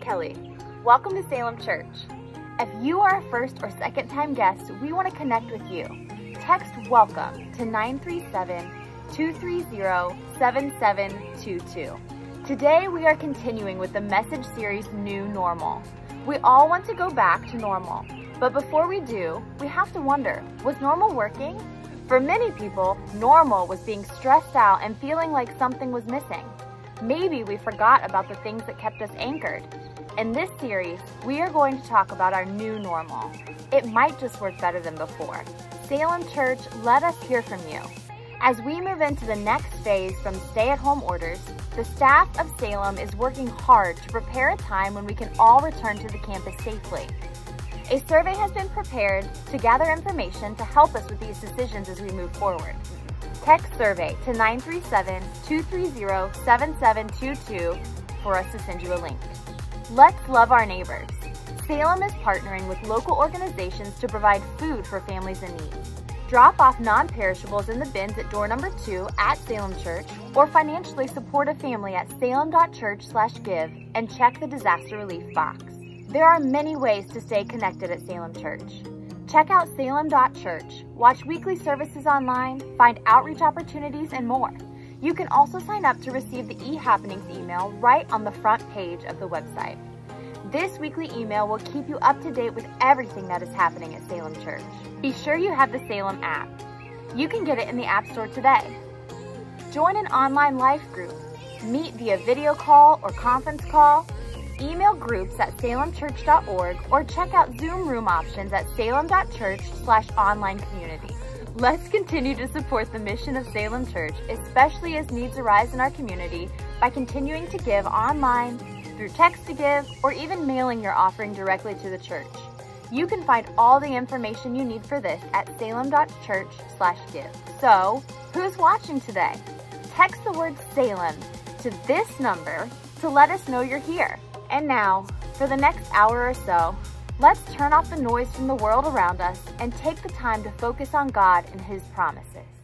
Kelly. Welcome to Salem Church. If you are a first or second time guest, we want to connect with you. Text WELCOME to 937-230-7722. Today we are continuing with the message series New Normal. We all want to go back to normal, but before we do, we have to wonder, was normal working? For many people, normal was being stressed out and feeling like something was missing. Maybe we forgot about the things that kept us anchored. In this series, we are going to talk about our new normal. It might just work better than before. Salem Church, let us hear from you. As we move into the next phase from stay-at-home orders, the staff of Salem is working hard to prepare a time when we can all return to the campus safely. A survey has been prepared to gather information to help us with these decisions as we move forward. Text survey to 937-230-7722 for us to send you a link. Let's love our neighbors. Salem is partnering with local organizations to provide food for families in need. Drop off non-perishables in the bins at door number two at Salem Church or financially support a family at salem.church/give and check the disaster relief box. There are many ways to stay connected at Salem Church. Check out salem.church, watch weekly services online, find outreach opportunities, and more. You can also sign up to receive the eHappenings email right on the front page of the website. This weekly email will keep you up to date with everything that is happening at Salem Church. Be sure you have the Salem app. You can get it in the App Store today. Join an online life group, meet via video call or conference call, email groups at salemchurch.org or check out Zoom room options at salem.church slash online community. Let's continue to support the mission of Salem Church, especially as needs arise in our community, by continuing to give online, through text to give, or even mailing your offering directly to the church. You can find all the information you need for this at salem.church slash give. So, who's watching today? Text the word Salem to this number to let us know you're here. And now, for the next hour or so, let's turn off the noise from the world around us and take the time to focus on God and His promises.